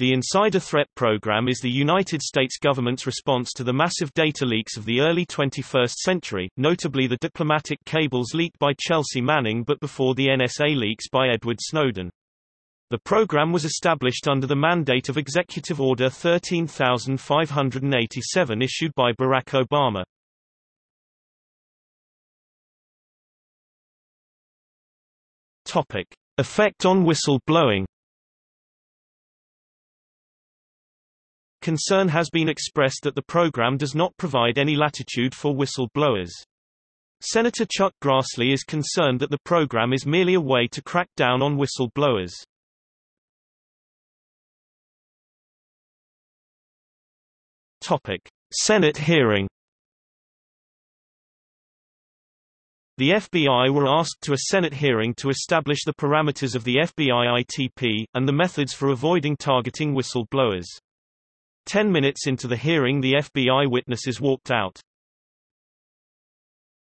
The Insider Threat Program is the United States government's response to the massive data leaks of the early 21st century, notably the diplomatic cables leaked by Chelsea Manning but before the NSA leaks by Edward Snowden. The program was established under the mandate of Executive Order 13587 issued by Barack Obama. Topic. Effect on whistleblowing Concern has been expressed that the program does not provide any latitude for whistleblowers. Senator Chuck Grassley is concerned that the program is merely a way to crack down on whistleblowers. Topic: Senate hearing. The FBI were asked to a Senate hearing to establish the parameters of the FBI ITP, and the methods for avoiding targeting whistleblowers. Ten minutes into the hearing the FBI witnesses walked out.